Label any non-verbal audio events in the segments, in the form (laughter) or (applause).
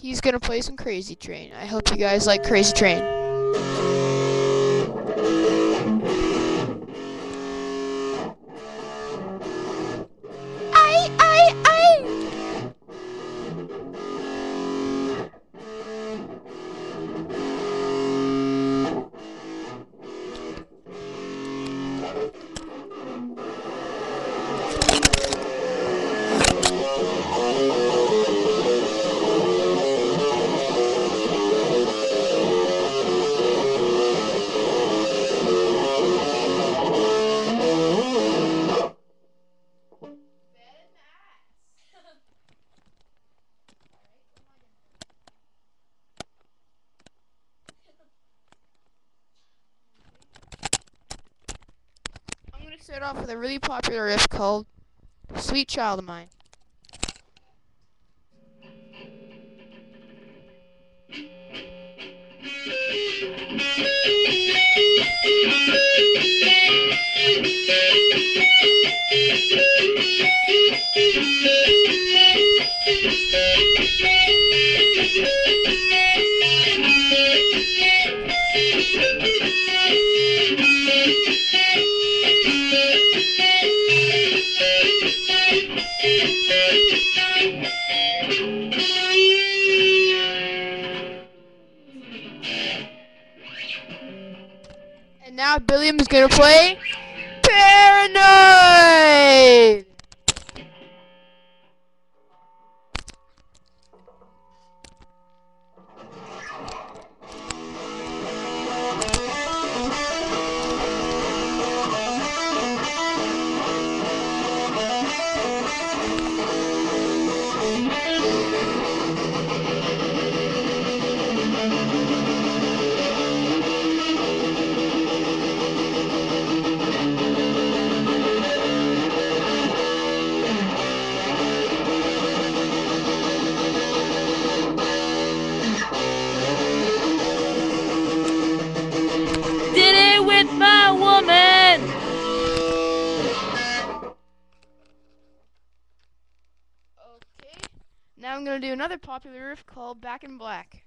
he's gonna play some Crazy Train. I hope you guys like Crazy Train. Gonna start off with a really popular riff called "Sweet Child of Mine." (laughs) Billiam's gonna play Paranoid. Did Gonna do another popular riff called Back in Black.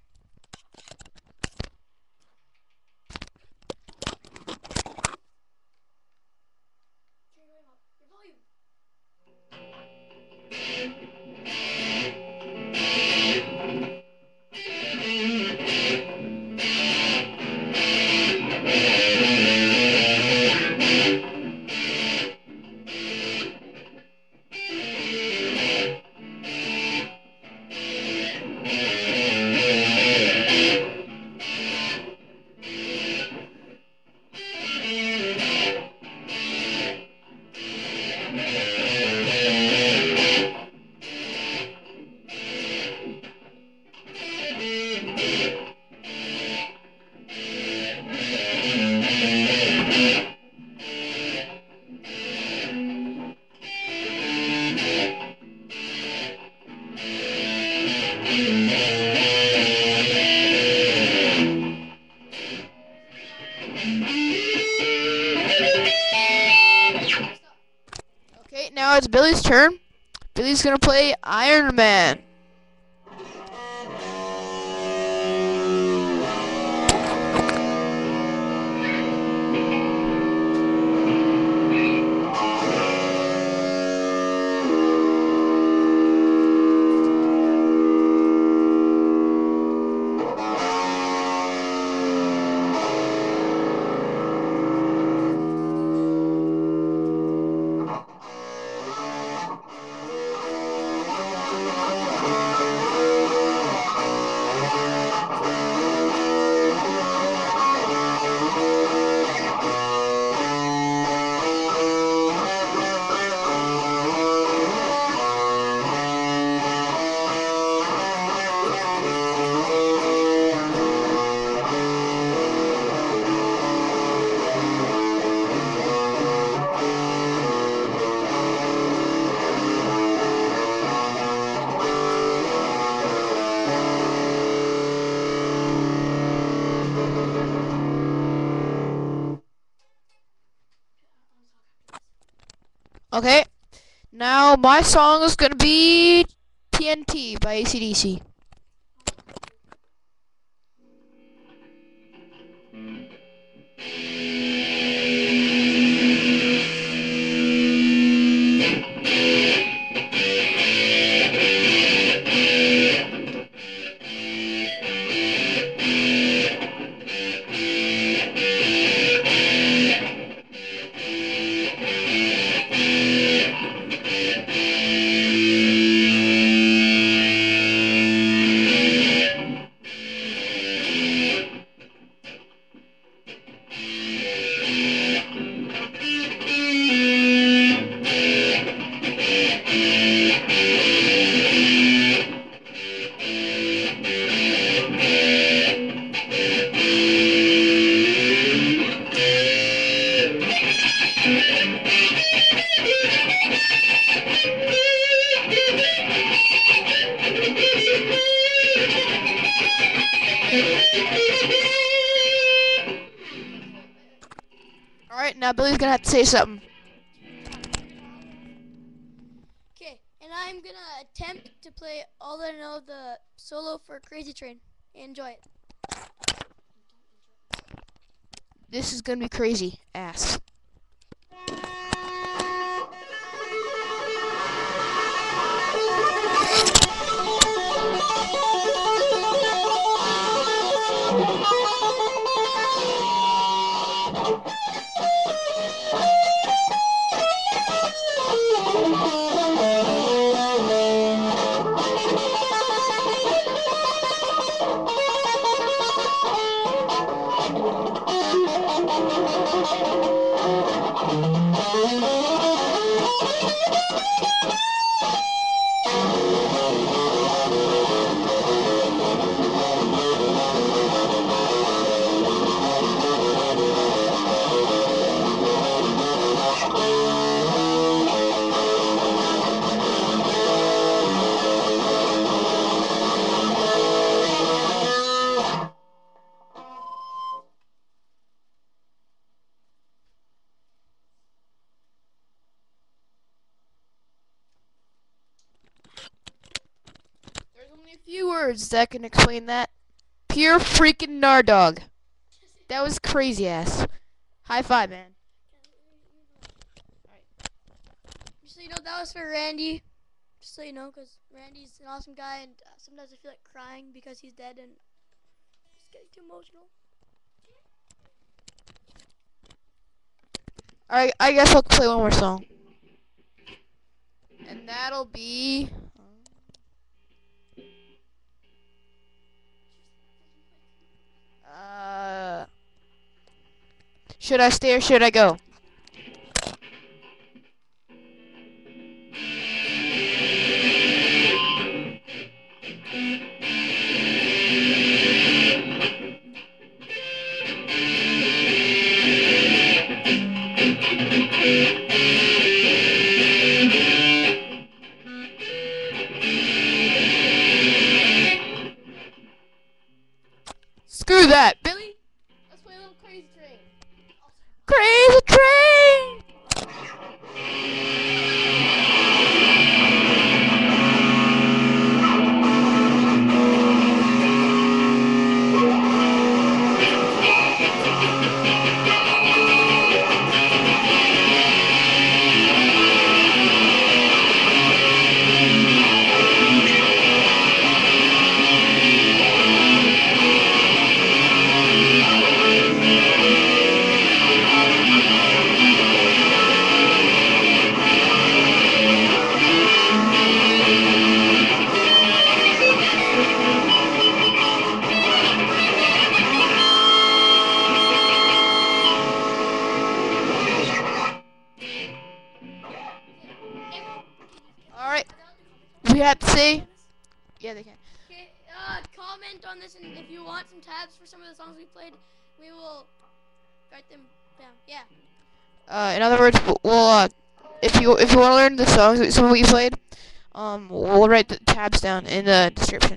Now it's Billy's turn. Billy's gonna play Iron Man. Okay. Now my song is gonna be TNT by ACDC. Right, now Billy's gonna have to say something. Okay, and I'm gonna attempt to play all I know the solo for Crazy Train. Enjoy it. This is gonna be crazy ass. Words that can explain that. Pure freaking Nardog. That was crazy ass. High five, man. Just so you know, that was for Randy. Just so you know, because Randy's an awesome guy, and uh, sometimes I feel like crying because he's dead, and just getting too emotional. Alright, I guess I'll play one more song. And that'll be. Uh. Should I stay or should I go? Screw that, we have to say. Yeah, they can. Okay, uh, comment on this, and if you want some tabs for some of the songs we played, we will write them down. Yeah. Uh, in other words, we'll uh, if you if you want to learn the songs that some we played, um, we'll write the tabs down in the description.